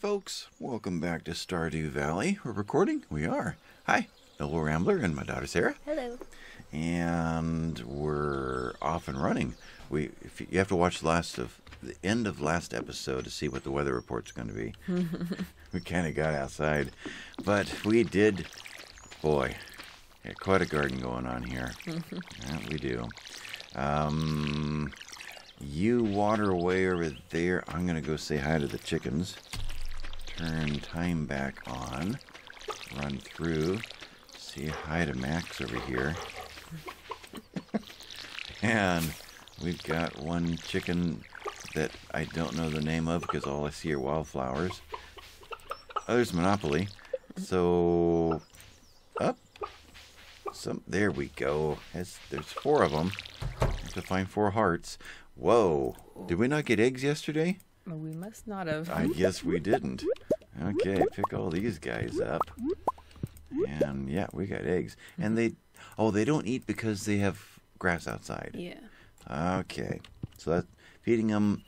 folks. Welcome back to Stardew Valley. We're recording? We are. Hi, Noble Rambler and my daughter Sarah. Hello. And we're off and running. We if you have to watch the last of the end of last episode to see what the weather report's going to be. we kind of got outside, but we did. Boy, yeah, quite a garden going on here. yeah, we do. Um, you water away over there. I'm gonna go say hi to the chickens. Turn time back on. Run through. Say hi to Max over here. and we've got one chicken that I don't know the name of because all I see are wildflowers. Oh, there's Monopoly. So up. Some there we go. There's four of them. Have to find four hearts. Whoa! Did we not get eggs yesterday? We must not have. I guess we didn't. Okay, pick all these guys up. And yeah, we got eggs. And they oh, they don't eat because they have grass outside. Yeah. Okay. So that feeding them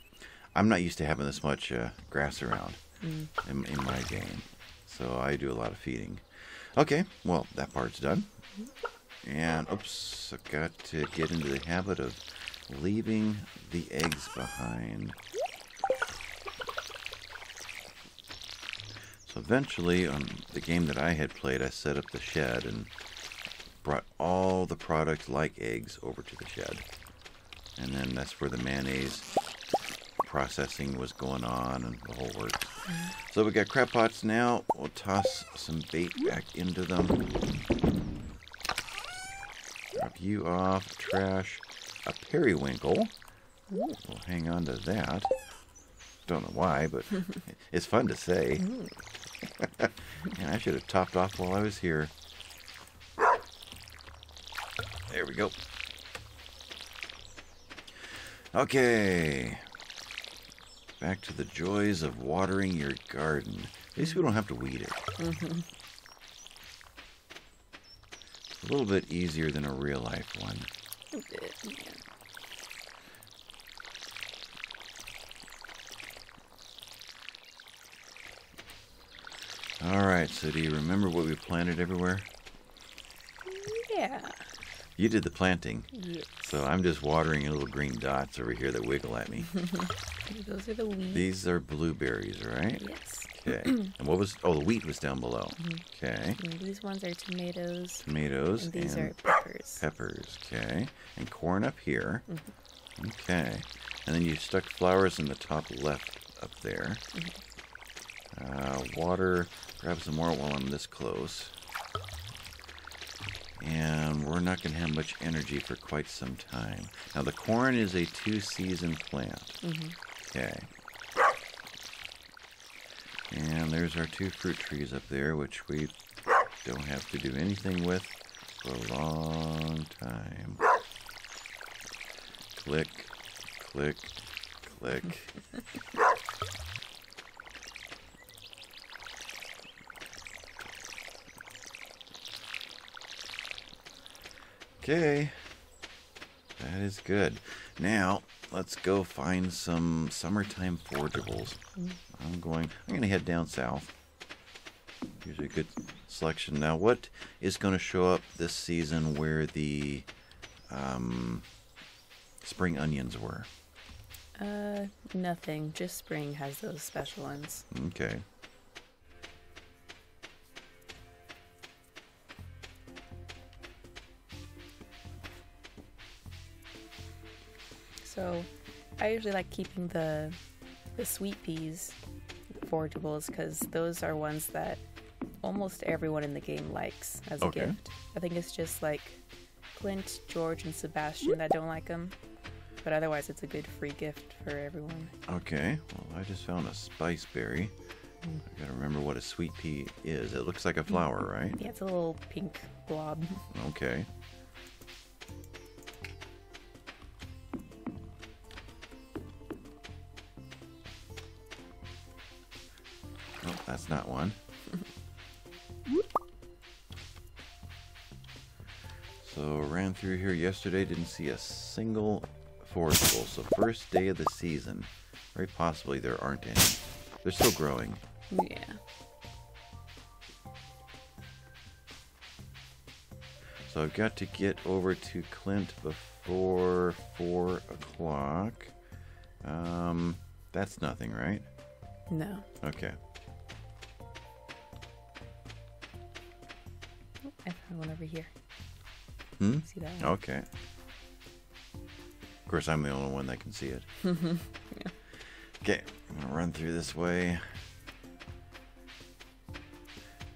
I'm not used to having this much uh, grass around Mm. in, in my game. So I do a lot of feeding. Okay, well, that part's done. And oops, I've got to get into the habit of leaving the eggs behind. So eventually, on the game that I had played, I set up the shed and brought all the products like eggs over to the shed. And then that's where the mayonnaise processing was going on and the whole works. So we got crab pots now. We'll toss some bait back into them. Drop you off. Trash. A periwinkle. We'll hang on to that. Don't know why, but it's fun to say. Yeah, I should have topped off while I was here. There we go. Okay. Back to the joys of watering your garden. At least we don't have to weed it. Mm-hmm. A little bit easier than a real life one. Yeah. All right, so do you remember what we planted everywhere? Yeah. You did the planting, Yes. so I'm just watering little green dots over here that wiggle at me. Those are the weeds. These are blueberries, right? Yes. Okay. And what was? Oh, the wheat was down below. Mm-hmm. Okay. And these ones are tomatoes. Tomatoes And these and are peppers. peppers. Okay. And corn up here. Mm-hmm. Okay. And then you stuck flowers in the top left up there. Mm-hmm. Uh, water. Grab some more while I'm this close. And we're not going to have much energy for quite some time. Now, the corn is a two season plant. Mhm. Okay. And there's our two fruit trees up there, which we don't have to do anything with for a long time. Click, click, click. Okay. That is good. Now, let's go find some summertime forageables. I'm going I'm going to head down south. Usually a good selection. Now, what is going to show up this season where the um, spring onions were? Uh, nothing. Just spring has those special ones. Okay. So, I usually like keeping the the sweet peas forageables because those are ones that almost everyone in the game likes as a Okay. gift. I think it's just like Clint, George, and Sebastian that don't like them, but otherwise it's a good free gift for everyone. Okay. Well, I just found a spice berry. I gotta remember what a sweet pea is. It looks like a flower, right? Yeah, it's a little pink blob. Okay. That's not one. so ran through here yesterday, didn't see a single forageable. So first day of the season, very possibly there aren't any. They're still growing. Yeah. So I've got to get over to Clint before four o'clock. Um, that's nothing, right? No. Okay. One over here. Hmm. See that one? Okay. Of course, I'm the only one that can see it. Okay, I'm gonna run through this way,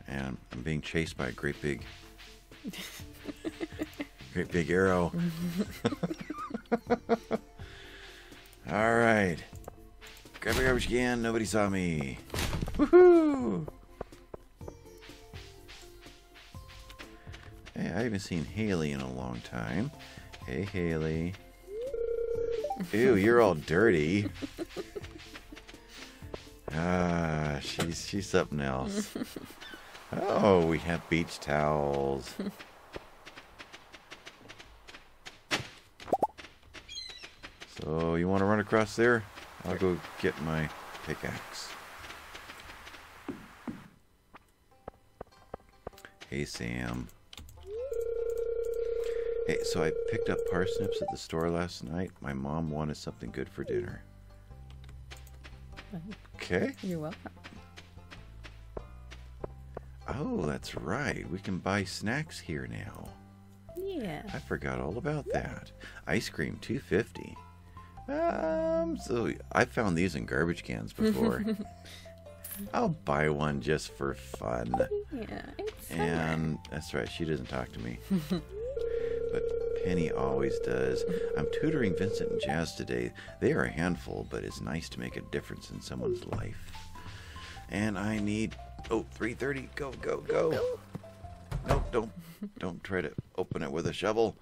and I'm being chased by a great big, great big arrow. All right, grab a garbage can. Nobody saw me. Woohoo! Hey, I haven't seen Haley in a long time. Hey, Haley. Ew, you're all dirty. Ah, she's she's something else. Oh, we have beach towels. So you want to run across there? I'll go get my pickaxe. Hey Sam. Hey, so I picked up parsnips at the store last night. My mom wanted something good for dinner. Okay. You're welcome. Oh, that's right. We can buy snacks here now. Yeah. I forgot all about that. Ice cream, two fifty. Um, so I found these in garbage cans before. I'll buy one just for fun. Yeah. And that's right, she doesn't talk to me. Penny always does. I'm tutoring Vincent and Jazz today. They are a handful, but it's nice to make a difference in someone's life. And I need oh 330. Go, go, go. No, don't don't try to open it with a shovel.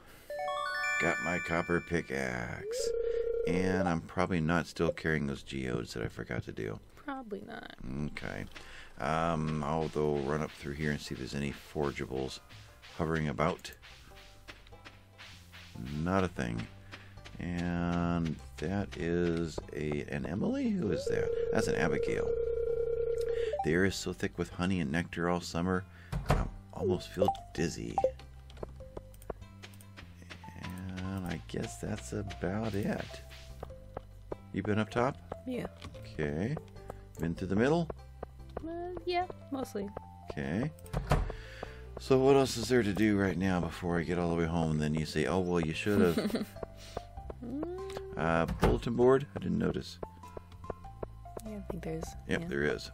Got my copper pickaxe. And I'm probably not still carrying those geodes that I forgot to do. Probably not. Okay. Um, I'll though run up through here and see if there's any forgeables hovering about. Not a thing. And that is a an Emily. Who is that? That's an Abigail. The air is so thick with honey and nectar all summer, I almost feel dizzy. And I guess that's about it. You been up top? Yeah. Okay. Been through the middle? Uh, yeah, mostly. Okay. So what else is there to do right now before I get all the way home? And then you say, "Oh well, you should have." uh, bulletin board? I didn't notice. Yeah, I think there's. Yep, yeah. there is.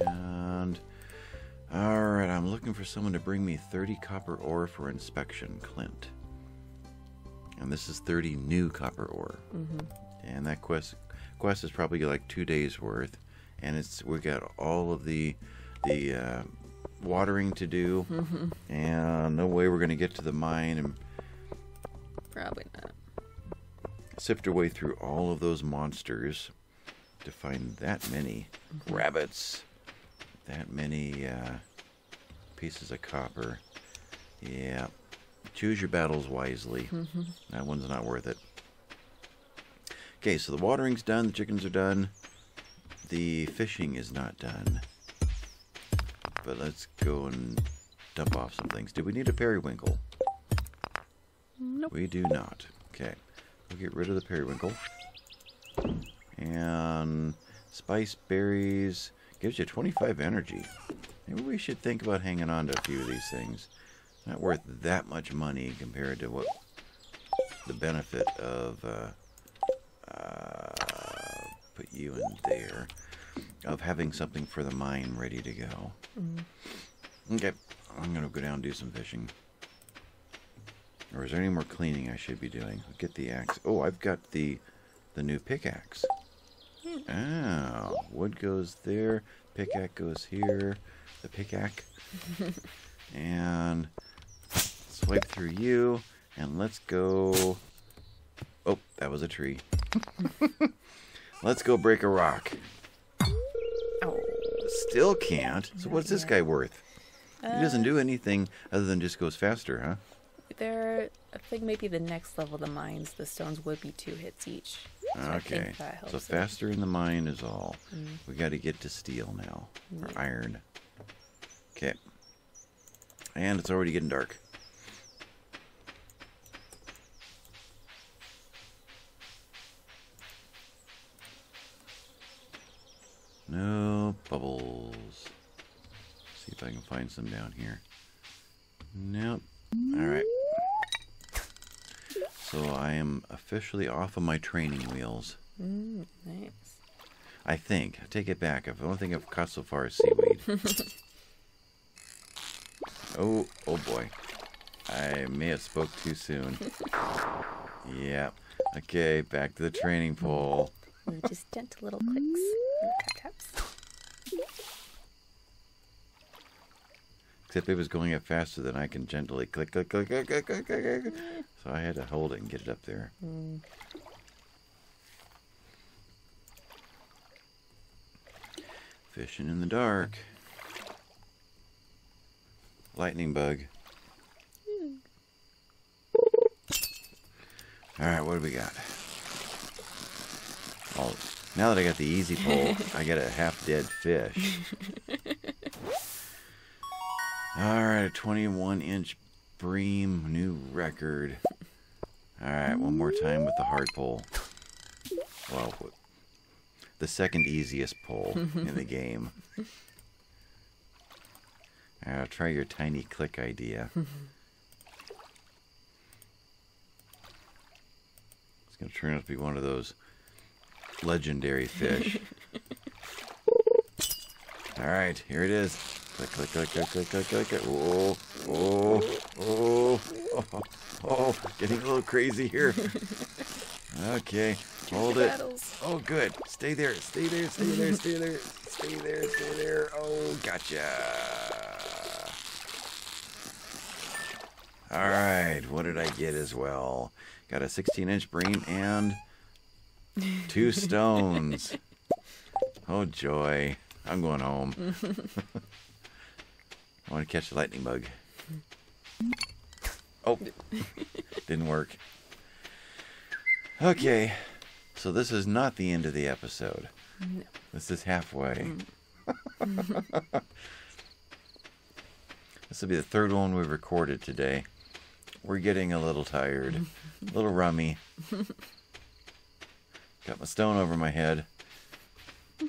And all right, I'm looking for someone to bring me 30 copper ore for inspection, Clint. And this is 30 new copper ore. Mhm. And that quest quest is probably like two days worth. And it's we got all of the the uh, watering to do, and no way we're gonna get to the mine and Probably not. sift our way through all of those monsters to find that many rabbits, that many uh, pieces of copper. Yeah, choose your battles wisely. That one's not worth it. Okay, so the watering's done, the chickens are done, the fishing is not done. But let's go and dump off some things. Do we need a periwinkle? Nope. We do not. Okay. We'll get rid of the periwinkle. And spice berries gives you 25 energy. Maybe we should think about hanging on to a few of these things. Not worth that much money compared to what the benefit of uh, uh, put you in there of having something for the mine ready to go. Mm-hmm. Okay, I'm gonna go down and do some fishing. Or is there any more cleaning I should be doing? Get the axe. Oh, I've got the the new pickaxe. Oh, wood goes there. Pickaxe goes here. The pickaxe. and swipe through you. And let's go. Oh, that was a tree. let's go break a rock. Still can't. So what's this guy worth? He doesn't do anything other than just goes faster, huh? There, I think maybe the next level of the mines, the stones would be two hits each. So Okay. So it. faster in the mine is all. Mm. We got to get to steel now, or Yeah. iron. Okay. And it's already getting dark. No bubbles. See if I can find some down here. Nope. All right. So I am officially off of my training wheels. Mm, nice. I think. I take it back. The only thing I've caught so far is seaweed. oh, oh boy. I may have spoke too soon. yeah. Okay, back to the training pole. Ooh, just gentle little clicks. Little tap taps. Except it was going up faster than I can gently click, click, click, click, click, click, click, click. So I had to hold it and get it up there. Mm. Fishing in the dark. Lightning bug. All right, what do we got? Oh, now that I got the easy pole, I got a half dead fish. All right, a 21 inch bream, new record. All right, one more time with the hard pole. Well, the second easiest pole in the game. I'll try your tiny click idea. It's going to turn out to be one of those legendary fish. All right, here it is. Click, click, click, click, click, click, click. click. Oh, oh, oh, oh, oh, getting a little crazy here. Okay, hold it. Oh, good. Stay there. Stay there. Stay there. Stay there. Stay there. Stay there. Oh, gotcha. All right. What did I get as well? Got a 16 inch bream and two stones. Oh, joy. I'm going home. I want to catch the lightning bug. Oh, didn't work. Okay. So this is not the end of the episode. No. This is halfway. Mm. this will be the third one we've recorded today. We're getting a little tired, a little rummy. Got my stone over my head. All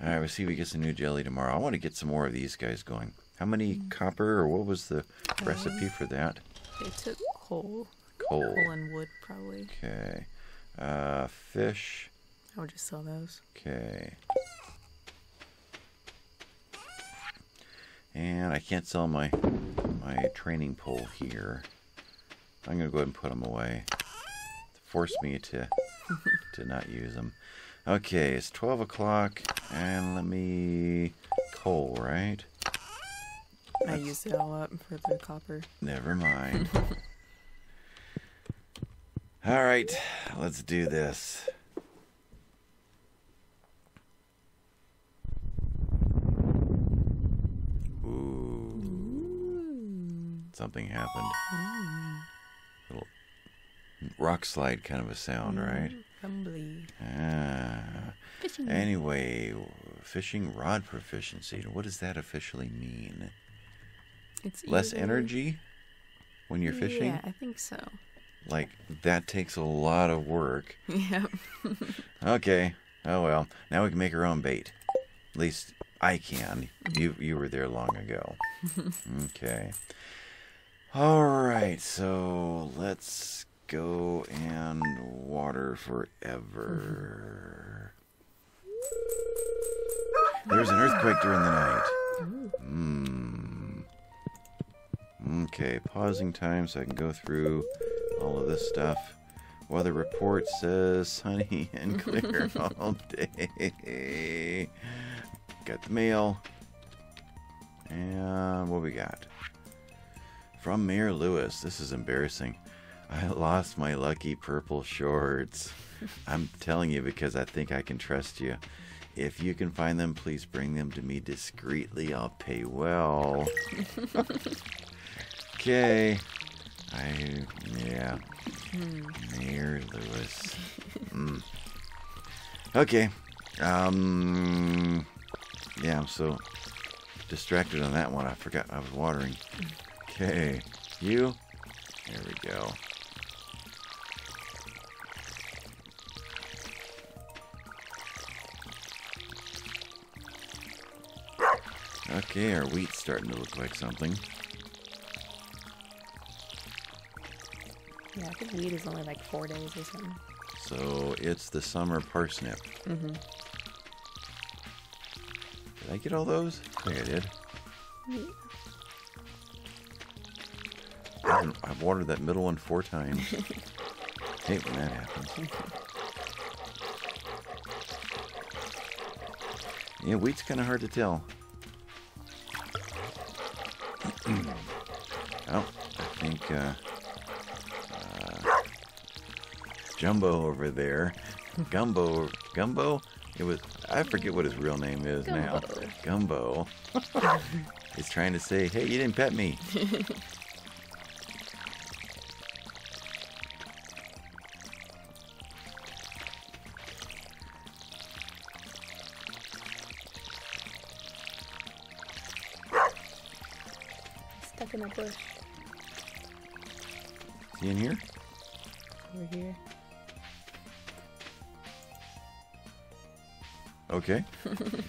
right, we'll see if we get some new jelly tomorrow. I want to get some more of these guys going. How many copper, or what was the recipe for that? They took coal, Coal. coal and wood probably. Okay. Uh, fish. I would just sell those. Okay. And I can't sell my my training pole here. I'm gonna go ahead and put them away. Force me to to not use them. Okay, it's 12 o'clock, and let me coal, right? I used it all up for the copper. Never mind. All right, let's do this. Ooh. Something happened. Little rock slide kind of a sound, right? Rumbly. Ah. Fishing. Anyway, fishing rod proficiency. What does that officially mean? It's Less either- energy when you're fishing? Yeah, I think so. Like, that takes a lot of work. Yeah. Okay. Oh well. Now we can make our own bait. At least I can. You you were there long ago. okay. All right. So let's go and water forever. There's an earthquake during the night. Hmm. Okay, pausing time so I can go through all of this stuff. Weather report says sunny and clear all day. Got the mail. And what we got? From Mayor Lewis. This is embarrassing. I lost my lucky purple shorts. I'm telling you because I think I can trust you. If you can find them, please bring them to me discreetly. I'll pay well. okay. I yeah. Mayor Lewis. Mm. Okay. Um. Yeah, I'm so distracted on that one. I forgot I was watering. Okay. You. There we go. Okay, our wheat's starting to look like something. Yeah, I think wheat is only like four days or something. So it's the summer parsnip. Mm-hmm. Did I get all those? I think I did. I've I've watered that middle one four times. Hate when that happens. Yeah, wheat's kind of hard to tell. Think uh, uh, Jumbo over there, Gumbo, Gumbo. It was I forget what his real name is now. Gumbo. is trying to say, "Hey, you didn't pet me." Stuck in a bush Is he in here? over here. Okay.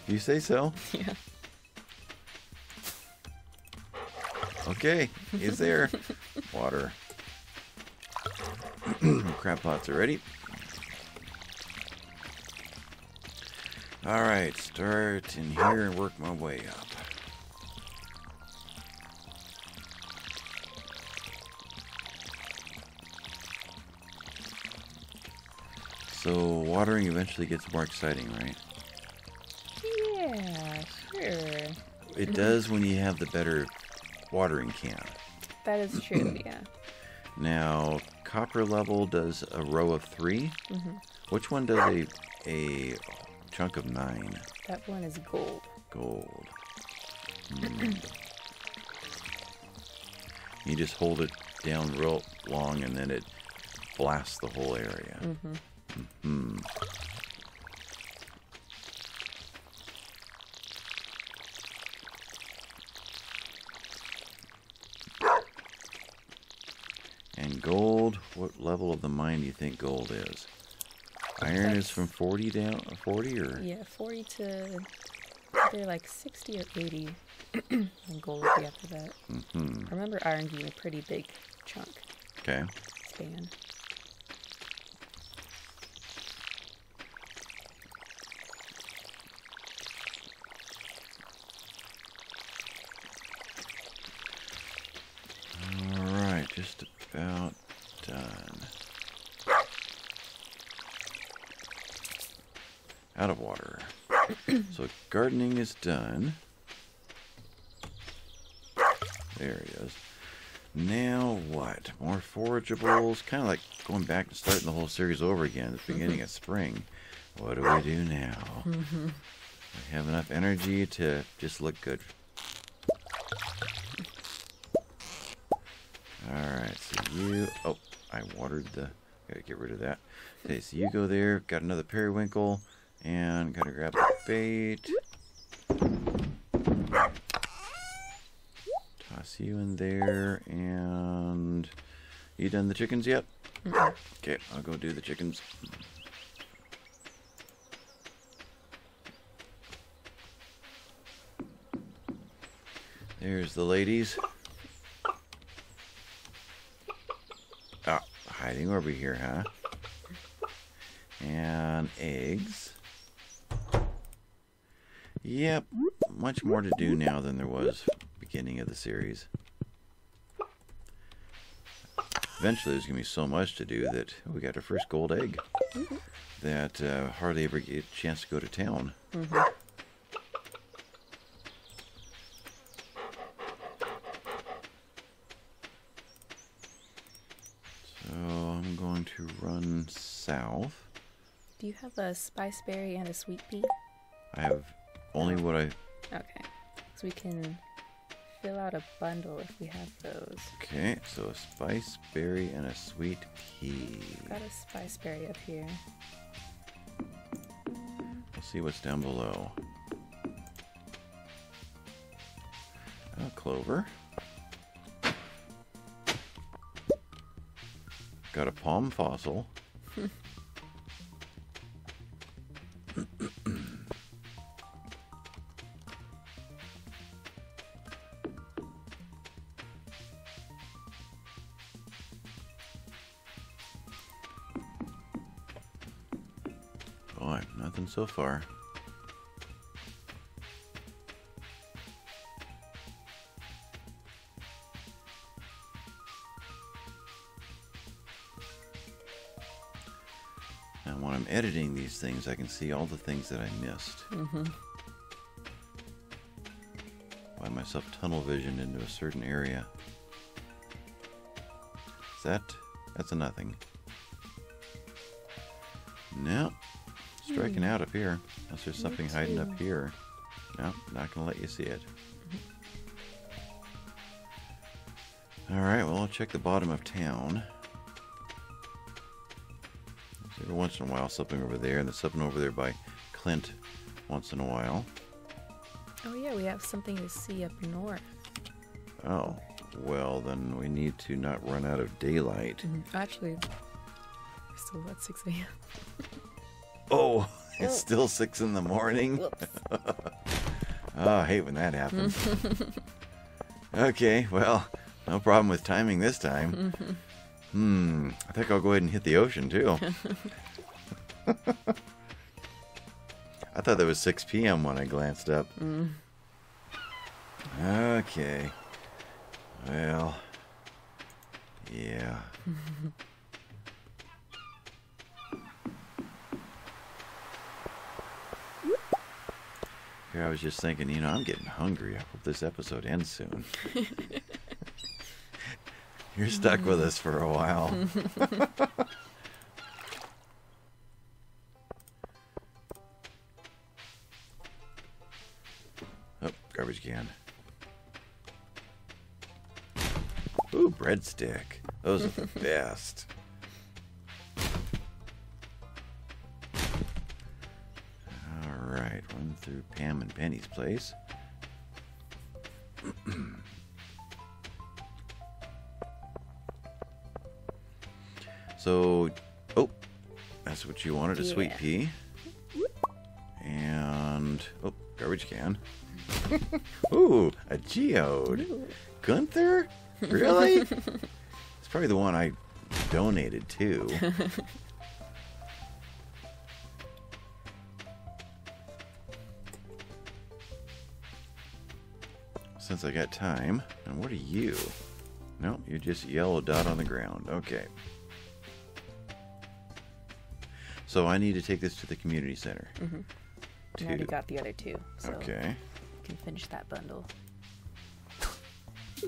You say so. Yeah. Okay, he's there. Water. Crab pots are ready. All right, start in here and work my way up. Watering eventually gets more exciting, right? Yeah, sure. It does when you have the better watering can. That is true, yeah. Now, copper level does a row of 3 hmm Which one does a a chunk of nine? That one is gold. Gold. Hmm. you just hold it down real long, and then it blasts the whole area. Hmm Hmm. And gold, what level of the mine do you think gold is? Iron is from 40 down, 40 or? Yeah, 40 to they're like 60 or 80. and gold would be after that. hmm I remember iron being a pretty big chunk Okay. span. All right, just about done. Out of water. So gardening is done. There he is. Now what? More forageables? Kind of like going back and starting the whole series over again at the beginning of spring. What do we do now? We have enough energy to just look good. Alright, so you. Oh, I watered the. Gotta get rid of that. Okay, so you go there. Got another periwinkle. And gotta grab the bait. Toss you in there. And. You done the chickens yet? Okay, I'll go do the chickens. There's the ladies. Ah, hiding over here, huh? And eggs. Yep, much more to do now than there was beginning of the series. Eventually, there's gonna be so much to do that we got our first gold egg. That uh, hardly ever get a chance to go to town. hmm So I'm going to run south. Do you have a spice berry and a sweet pea? I have only what I. Okay. So we can fill out a bundle if we have those. Okay, so a spice berry and a sweet pea. Got a spice berry up here. We'll see what's down below. A clover. Got a palm fossil. so far. And when I'm editing these things, I can see all the things that I missed. Mm-hmm. Find myself tunnel vision into a certain area. Is that? That's a nothing. No. Out up here. Unless there's something hiding up here. No, not gonna let you see it. Alright, well I'll check the bottom of town. Every once in a while something over there, and there's something over there by Clint once in a while. Oh yeah, we have something to see up north. Oh, well, then we need to not run out of daylight. Mm-hmm. Actually, we're still at 6 a.m. Oh, it's still six in the morning. Oh, I hate when that happens. okay, well, no problem with timing this time. Hmm, I think I'll go ahead and hit the ocean too. I thought that was 6 p.m. when I glanced up. Okay. Well, yeah. Here I was just thinking, you know, I'm getting hungry. I hope this episode ends soon. You're stuck with us for a while. oh, garbage can. Ooh, breadstick. Those are the best. Through Pam and Penny's place. so, oh, that's what you wanted, a sweet pea. And, oh, garbage can. Ooh, a geode. Ooh. Gunther? Really? it's probably the one I donated to. Since I got time. And what are you? No, you're just a yellow dot on the ground. Okay. So I need to take this to the community center. We already To- got the other two, so Okay. we can finish that bundle.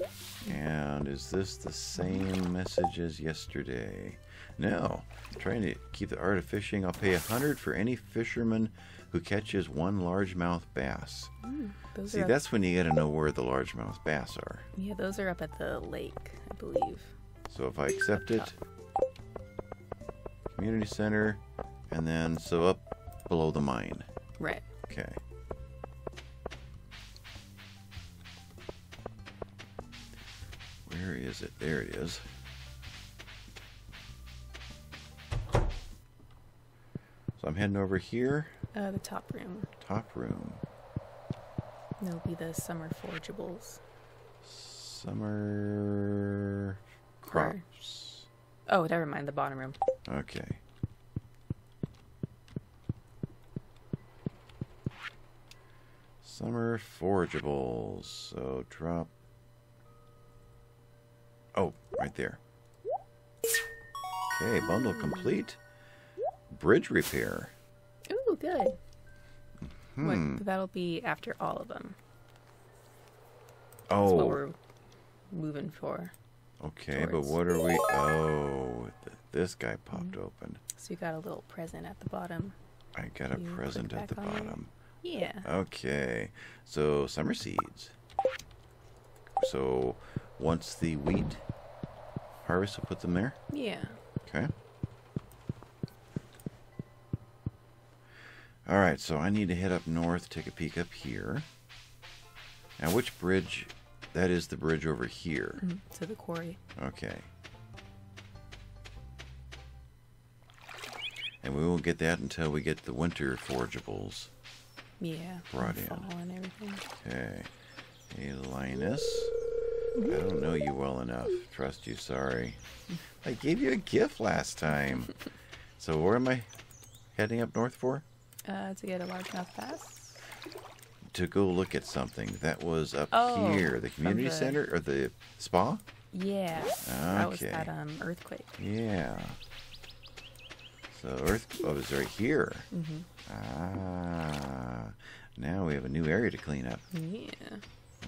And is this the same message as yesterday? No. Trying to keep the art of fishing. I'll pay a hundred for any fisherman who catches one largemouth bass. Mm, those See, up, that's when you got to know where the largemouth bass are. yeah, those are up at the lake, I believe. So if I accept it, community center, and then so up below the mine. Right. Okay. Where is it? There it is. So I'm heading over here, Uh, the top room. top room. That'll be the summer forageables. Summer crops. Oh, never mind. The bottom room. Okay. Summer forageables. So drop. Oh, right there. Okay, bundle complete. Bridge repair. Ooh, good. Hmm. What, that'll be after all of them. That's what Oh, we're moving for. okay, but what are we? Oh, th- this guy popped Mm-hmm. open. So you got a little present at the bottom. I got a present at the back on there. bottom. Yeah. Okay. So summer seeds. So once the wheat harvest, we'll put them there. Yeah. Okay. All right. So I need to head up north, take a peek up here. Now, which bridge? That is the bridge over here. Mhm, To the quarry. Okay. And we won't get that until we get the winter forageables. Yeah. Brought in. And everything. Okay. Hey, Linus. I don't know you well enough. Trust you, sorry. I gave you a gift last time. So where am I heading up north for? Uh, to get a large largemouth bass. To go look at something. That was up Oh, here. The community the- center or the spa? Yeah. That was Okay. that um earthquake. Yeah. So Earth oh, it's right here. Mhm. Ah. Now we have a new area to clean up. Yeah.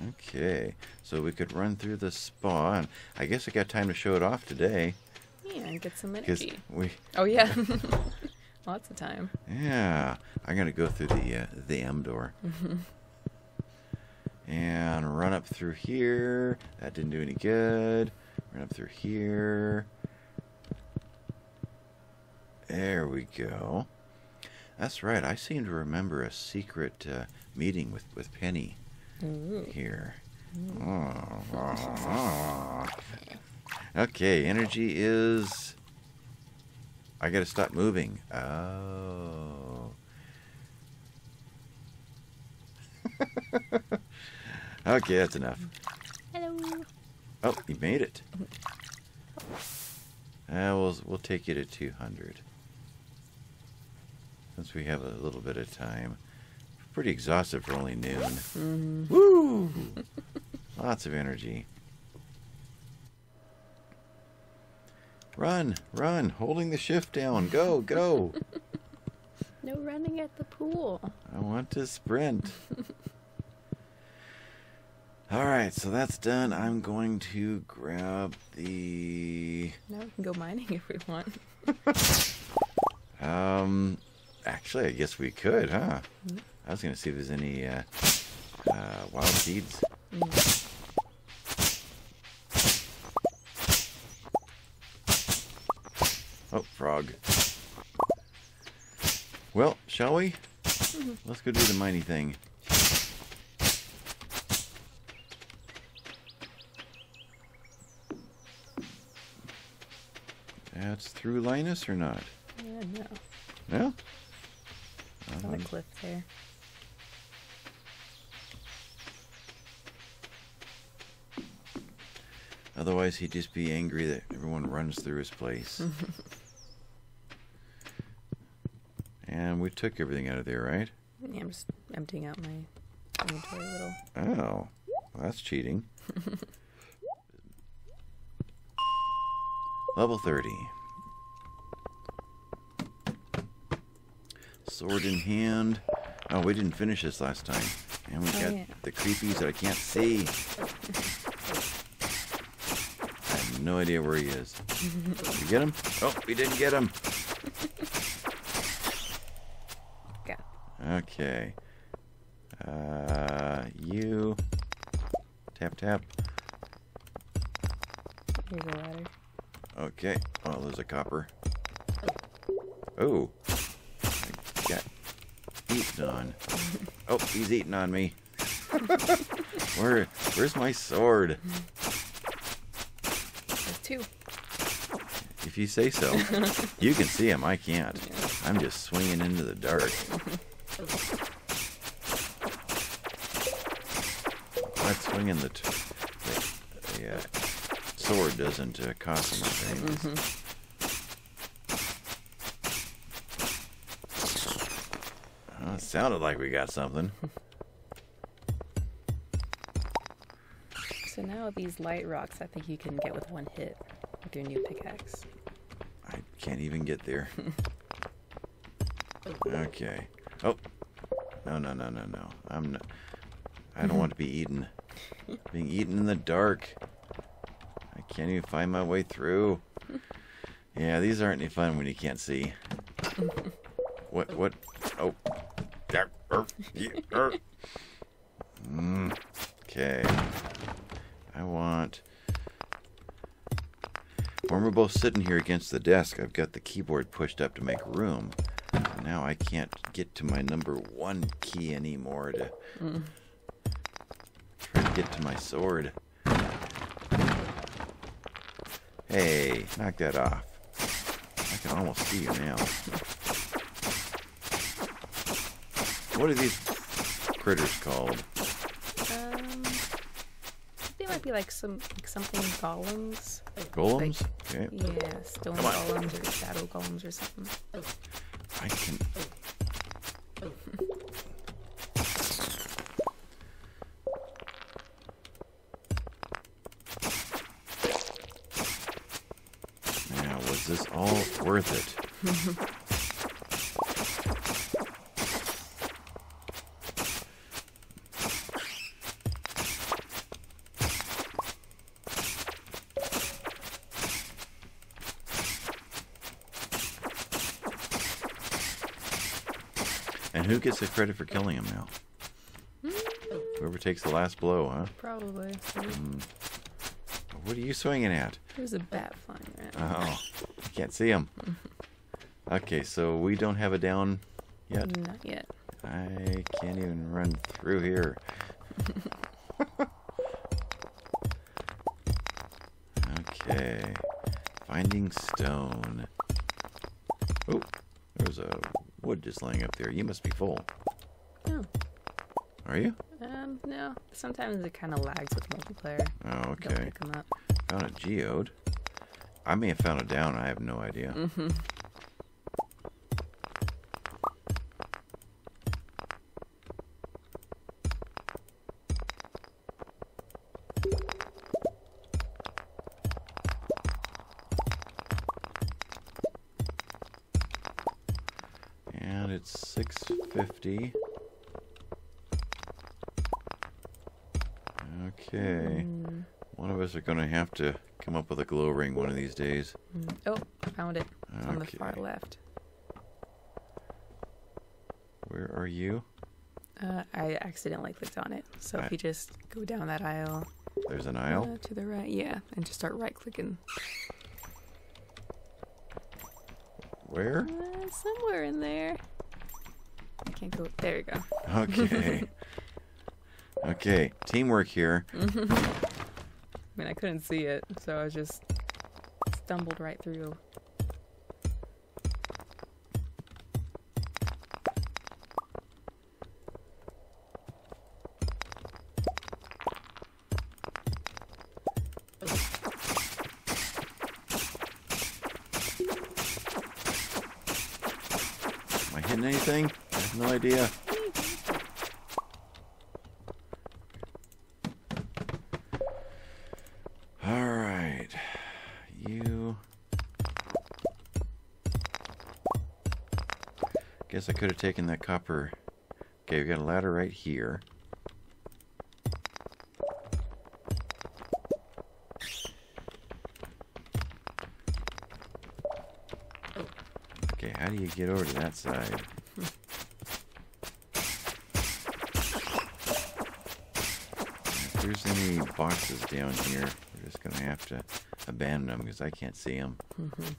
Okay. So we could run through the spa and I guess I got time to show it off today. Yeah, and get some energy. we Oh yeah. Lots of time. Yeah, I'm gonna go through the uh, the M door and run up through here. That didn't do any good. Run up through here. There we go. That's right. I seem to remember a secret uh, meeting with with Penny Ooh. here. Oh. Okay, energy is. I gotta stop moving. Oh. okay, that's enough. Hello. Oh, you made it. Uh, we'll we'll take you to two hundred. Since we have a little bit of time. Pretty exhausted for only noon. Mhm. Woo! Lots of energy. Run, run, holding the shift down. Go, go. No running at the pool. I want to sprint. All right, so that's done. I'm going to grab the. Now we can go mining if we want. Um, actually, I guess we could, huh? Mhm. I was going to see if there's any uh, uh, wild seeds. Mm. Oh, frog. Well, shall we? Let's go do the mining thing. That's through Linus or not? Yeah, no. On Um, the cliff there. Otherwise, he'd just be angry that everyone runs through his place. and we took everything out of there, right? Yeah, I'm just emptying out my inventory a little. Oh, well, that's cheating. Level 30. Sword in hand. Oh, we didn't finish this last time. And we Oh, got yeah. the creepies that I can't see. Have no idea where he is. Did you get him? Oh, we didn't get him. Got Okay. Uh, you. Tap, tap. here's a ladder. Okay. Oh, there's a copper. Oh. I got eaten on. Oh, he's eating on me. Where? Where's my sword? Two. If you say so. You can see him. I can't. I'm just swinging into the dark. Not swinging the, t- the, the uh, sword doesn't uh, cost much anyways. Oh, it sounded like we got something. So now these light rocks, I think you can get with one hit with your new pickaxe. I can't even get there. Okay. Oh. No, no, no, no, no. I'm not. I don't want to be eaten. Being eaten in the dark. I can't even find my way through. Yeah, these aren't any fun when you can't see. What? What? Oh. Both sitting here against the desk, I've got the keyboard pushed up to make room. Now I can't get to my number one key anymore to try to get to my sword. Hey, knock that off. I can almost see you now. What are these critters called? Um, they might be like some like something golems. Golems? Okay. Yeah, stone Come on. golems or shadow golems or something. I can. Now, was this all worth it? who gets the credit for killing him now? Whoever takes the last blow, huh? Probably. Hmm. What are you swinging at? There's a bat flying around. Oh, I can't see him. Okay, so we don't have a down yet. Not yet. I can't even run through here. okay, finding stone. Oh, there's a just laying up there. You must be full. Oh, Are you? um, no. Sometimes it kind of lags with multiplayer. Oh, Don't okay. pick 'em up. Found a geode. I may have found a down. I have no idea. Mm-hmm. And are going to have to come up with a glow ring one of these days. mm. Oh, I found it. It's on the far left. Where are you? Uh, I accidentally clicked on it. So I- if you just go down that aisle There's an uh, aisle. to the right, yeah, and just start right clicking. Where? Uh, somewhere in there. I can't go. There you go. Okay. okay. Teamwork here. I mean, I couldn't see it, so I just stumbled right through. Am I hitting anything? I have no idea. I could have taken that copper. Okay, we got a ladder right here. Okay, how do you get over to that side? If there's any boxes down here, we're just gonna have to abandon them because I can't see them. I can't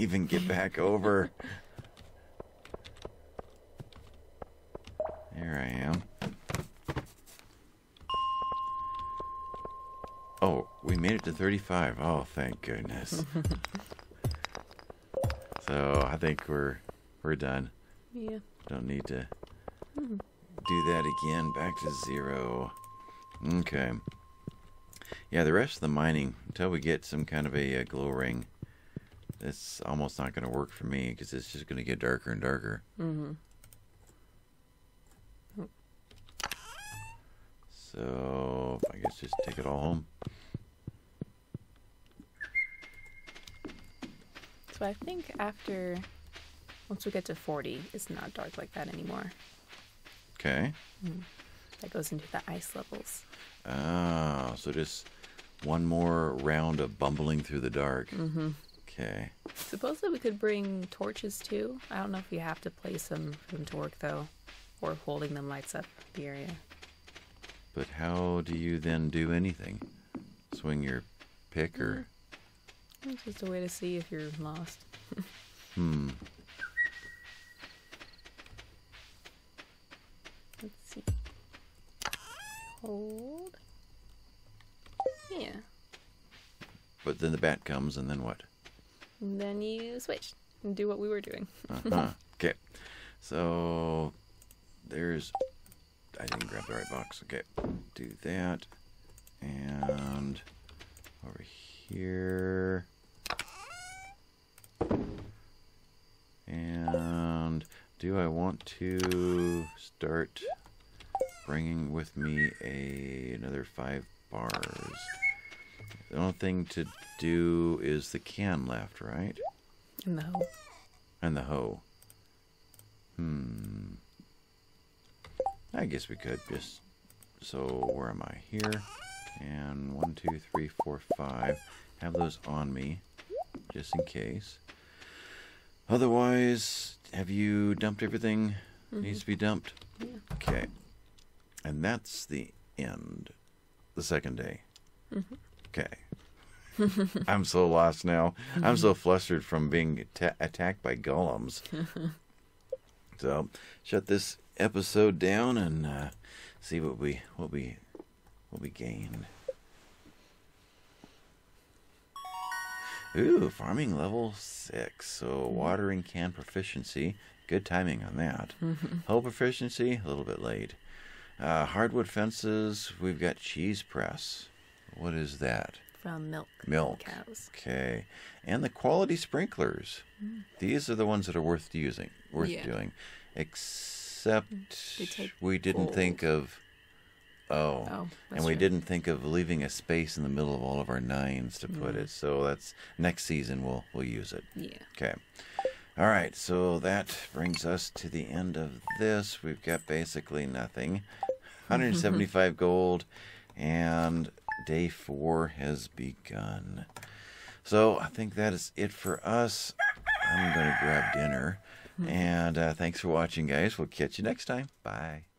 even get back over. There I am. Oh, we made it to 35. Oh, thank goodness. so I think we're we're done. Yeah. Don't need to do that again. Back to zero. Okay. Yeah, the rest of the mining until we get some kind of a, uh glow ring. It's almost not going to work for me because it's just going to get darker and darker. Mm-hmm. So I guess just take it all home. So I think after, once we get to 40, it's not dark like that anymore. Okay. That goes into the ice levels. Ah, so just one more round of bumbling through the dark. Mm-hmm. Okay. Supposedly we could bring torches too. I don't know if you have to place them for them to work though, or holding them lights up the area. But how do you then do anything? Swing your pick or. It's just a way to see if you're lost. Hmm. Let's see. Hold. Yeah. But then the bat comes, and then what? And then you switch and do what we were doing. Uh-huh. okay. So there's. I didn't grab the right box. Okay. Do that. And over here. And do I want to start bringing with me a another five bars? The only thing to do is the can left, right? In the hole. And the hoe. Hmm. I guess we could just. So, where am I? Here. And one, two, three, four, five. Have those on me, just in case. Otherwise, have you dumped everything needs to be dumped? Yeah. Okay. And that's the end. The second day. Okay. I'm so lost now. I'm so flustered from being atta- attacked by golems. so, shut this episode down and uh, see what we what we what we gain. Ooh, farming level six. So watering can proficiency. Good timing on that. Hoe proficiency, a little bit late. Uh, hardwood fences, we've got cheese press. What is that? From milk. Milk. Cows. Okay. And the quality sprinklers. These are the ones that are worth using, worth Yeah. doing. Except we didn't gold. think of Oh. Oh, and we true. didn't think of leaving a space in the middle of all of our nines to put mm. it. So that's next season we'll we'll use it. Yeah. Okay. All right, so that brings us to the end of this. We've got basically nothing. 175 gold, and day four has begun. So I think that is it for us. I'm going to grab dinner. And uh, thanks for watching, guys. We'll catch you next time. Bye.